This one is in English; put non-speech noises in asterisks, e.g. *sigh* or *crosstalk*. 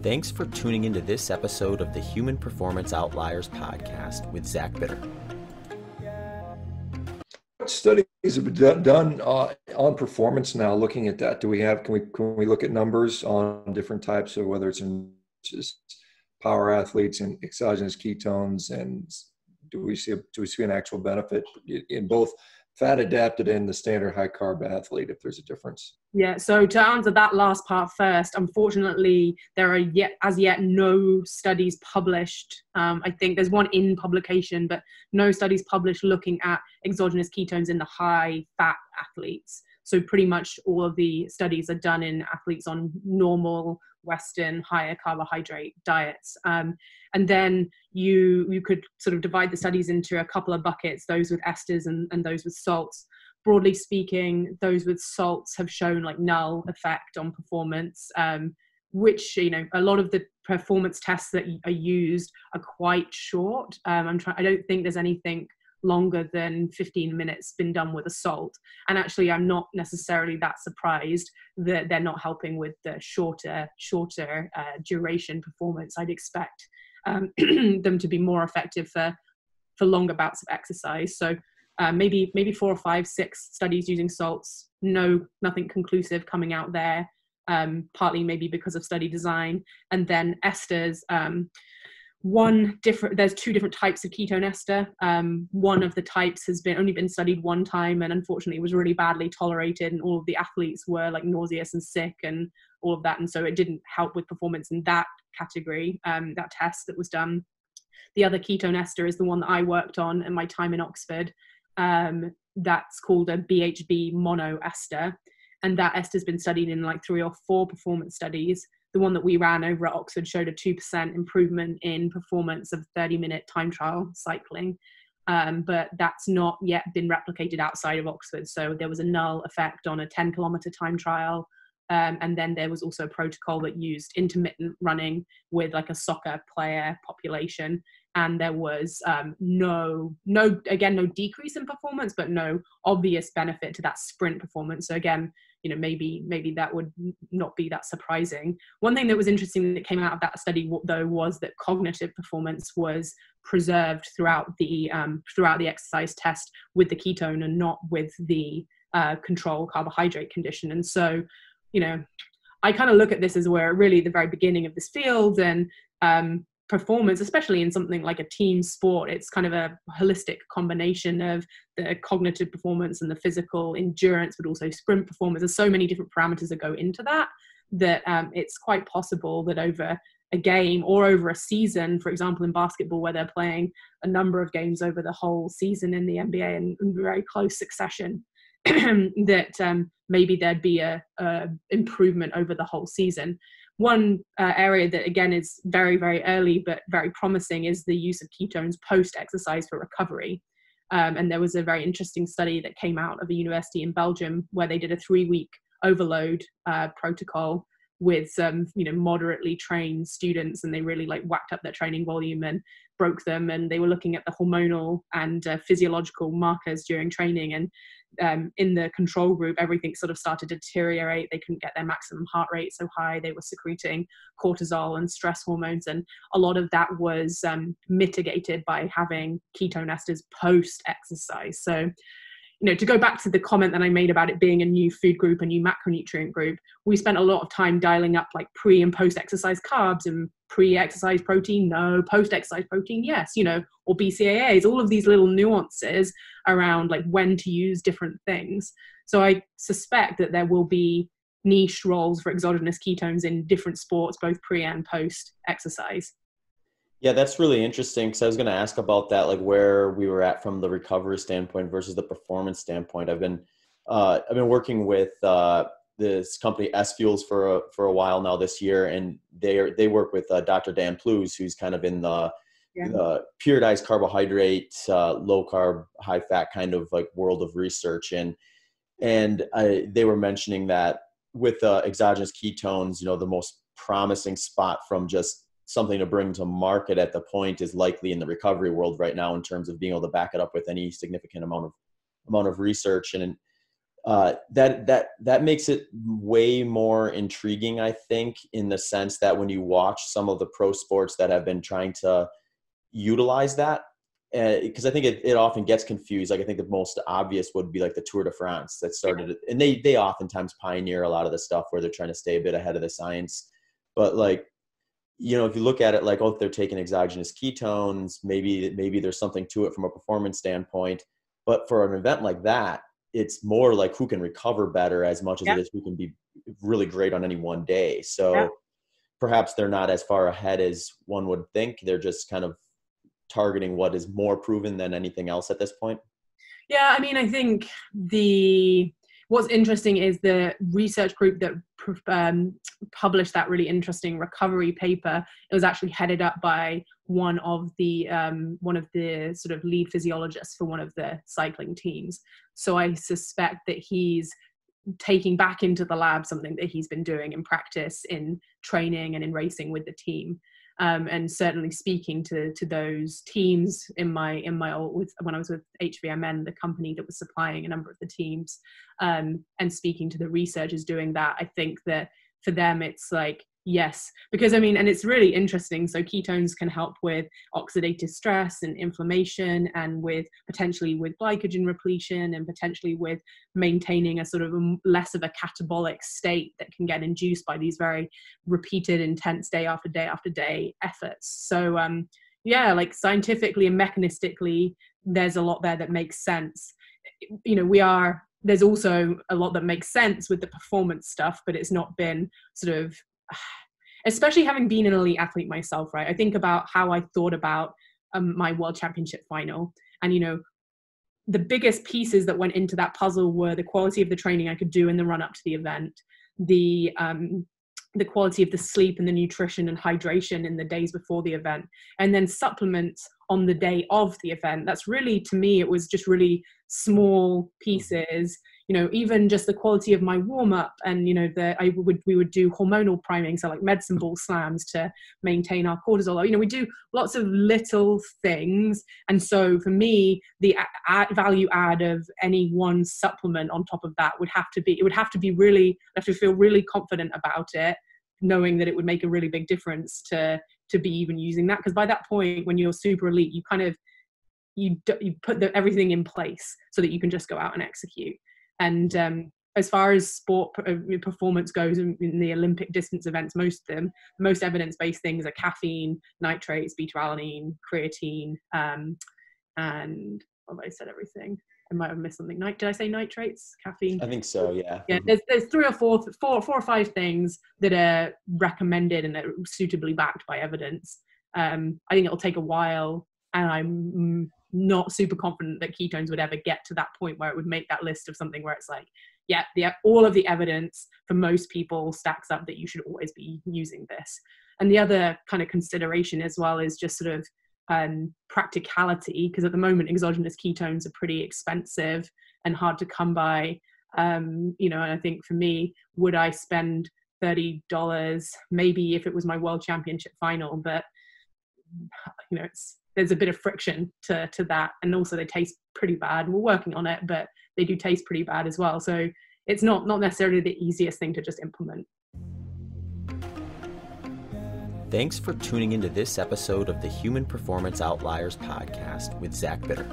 Thanks for tuning into this episode of the Human Performance Outliers podcast with Zach Bitter. What studies have been done uh, on performance now? Looking at that, do we have? Can we can we look at numbers on different types of whether it's in just power athletes and exogenous ketones, and do we see a, do we see an actual benefit in both fat adapted and the standard high carb athlete if there's a difference? Yeah, so to answer that last part first, unfortunately, there are yet as yet no studies published. Um, I think there's one in publication, but no studies published looking at exogenous ketones in the high fat athletes. So pretty much all of the studies are done in athletes on normal Western higher carbohydrate diets. Um, and then you you could sort of divide the studies into a couple of buckets: those with esters and, and those with salts. Broadly speaking, those with salts have shown like null effect on performance. Um, which you know a lot of the performance tests that are used are quite short. Um, I'm trying. I don't think there's anything longer than 15 minutes been done with a salt and actually i'm not necessarily that surprised that they're not helping with the shorter shorter uh, duration performance. I'd expect um, *clears throat* them to be more effective for for longer bouts of exercise. So uh, maybe maybe four or five six studies using salts. No nothing conclusive coming out there. Um, partly maybe because of study design. And then esters um, one different there's two different types of ketone ester um, one of the types has been only been studied one time and unfortunately was really badly tolerated and all of the athletes were like nauseous and sick and all of that and so it didn't help with performance in that category um, that test that was done. The other ketone ester is the one that i worked on in my time in oxford. Um, that's called a bhb mono ester and that ester has been studied in like three or four performance studies the one that we ran over at Oxford showed a 2% improvement in performance of 30 minute time trial cycling. Um, but that's not yet been replicated outside of Oxford. So there was a null effect on a 10 kilometer time trial. Um, and then there was also a protocol that used intermittent running with like a soccer player population. And there was um, no, no, again, no decrease in performance, but no obvious benefit to that sprint performance. So again, you know maybe maybe that would not be that surprising. One thing that was interesting that came out of that study though was that cognitive performance was preserved throughout the um, throughout the exercise test with the ketone and not with the uh, control carbohydrate condition. And so you know i kind of look at this as where really the very beginning of this field and um, performance, especially in something like a team sport, it's kind of a holistic combination of the cognitive performance and the physical endurance, but also sprint performance. There's so many different parameters that go into that that um, it's quite possible that over a game or over a season, for example, in basketball, where they're playing a number of games over the whole season in the NBA in, in very close succession, *clears throat* that um, maybe there'd be a, a improvement over the whole season one uh, area that again is very very early but very promising is the use of ketones post exercise for recovery. Um, and there was a very interesting study that came out of a university in belgium where they did a three week overload uh, protocol with some you know moderately trained students and they really like whacked up their training volume and broke them and they were looking at the hormonal and uh, physiological markers during training and um, in the control group everything sort of started to deteriorate. They couldn't get their maximum heart rate so high. They were secreting cortisol and stress hormones and a lot of that was um, mitigated by having ketone esters post exercise so you know, to go back to the comment that I made about it being a new food group, a new macronutrient group, we spent a lot of time dialing up like pre and post exercise carbs and pre exercise protein, no, post exercise protein, yes, you know, or BCAAs, all of these little nuances around like when to use different things. So I suspect that there will be niche roles for exogenous ketones in different sports, both pre and post exercise. Yeah, that's really interesting because I was going to ask about that, like where we were at from the recovery standpoint versus the performance standpoint. I've been uh, I've been working with uh, this company S Fuels for a, for a while now this year, and they are, they work with uh, Dr. Dan Plews, who's kind of in the, yeah. the periodized carbohydrate, uh, low carb, high fat kind of like world of research, and and I, they were mentioning that with uh, exogenous ketones, you know, the most promising spot from just something to bring to market at the point is likely in the recovery world right now in terms of being able to back it up with any significant amount of amount of research and uh, that that that makes it way more intriguing i think in the sense that when you watch some of the pro sports that have been trying to utilize that because uh, I think it, it often gets confused. Like I think the most obvious would be like the Tour de France that started, and they they oftentimes pioneer a lot of the stuff where they're trying to stay a bit ahead of the science. But like, you know, if you look at it like, oh, they're taking exogenous ketones, maybe maybe there's something to it from a performance standpoint. But for an event like that, it's more like who can recover better as much as yeah. it is who can be really great on any one day. So. Yeah. Perhaps they're not as far ahead as one would think. They're just kind of targeting what is more proven than anything else at this point? Yeah, I mean, I think the what's interesting is the research group that um, published that really interesting recovery paper. It was actually headed up by one of the um, one of the sort of lead physiologists for one of the cycling teams. So I suspect that he's taking back into the lab something that he's been doing in practice in training and in racing with the team um, and certainly speaking to to those teams in my in my old with when I was with HVMN, the company that was supplying a number of the teams, um, and speaking to the researchers doing that, I think that for them it's like Yes, because I mean, and it's really interesting. So, ketones can help with oxidative stress and inflammation, and with potentially with glycogen repletion, and potentially with maintaining a sort of a, less of a catabolic state that can get induced by these very repeated, intense day after day after day efforts. So, um, yeah, like scientifically and mechanistically, there's a lot there that makes sense. You know, we are there's also a lot that makes sense with the performance stuff, but it's not been sort of *sighs* especially having been an elite athlete myself, right? I think about how I thought about um, my world championship final. And, you know, the biggest pieces that went into that puzzle were the quality of the training I could do in the run up to the event, the um, the quality of the sleep and the nutrition and hydration in the days before the event, and then supplements on the day of the event. That's really, to me, it was just really small pieces you know even just the quality of my warm up and you know the I would we would do hormonal priming so like medicine ball slams to maintain our cortisol. You know we do lots of little things and so for me the value add of any one supplement on top of that would have to be it would have to be really have to feel really confident about it knowing that it would make a really big difference to to be even using that. Because by that point when you're super elite you kind of you, you put the, everything in place so that you can just go out and execute and um, as far as sport uh, performance goes in, the Olympic distance events, most of them, most evidence-based things are caffeine, nitrates, beta-alanine, creatine, um, and have I said everything? I might have missed something. Did I say nitrates, caffeine? I think so. Yeah. Yeah. There's, there's three or four, four, four or five things that are recommended and are suitably backed by evidence. Um, I think it'll take a while, and I'm not super confident that ketones would ever get to that point where it would make that list of something where it's like yeah the, all of the evidence for most people stacks up that you should always be using this. And the other kind of consideration as well is just sort of um, practicality because at the moment exogenous ketones are pretty expensive and hard to come by. Um, you know and i think for me would i spend $30 maybe if it was my world championship final but you know it's there's a bit of friction to to that and also they taste pretty bad we're working on it but they do taste pretty bad as well so it's not not necessarily the easiest thing to just implement Thanks for tuning into this episode of the Human Performance Outliers podcast with Zach Bitter.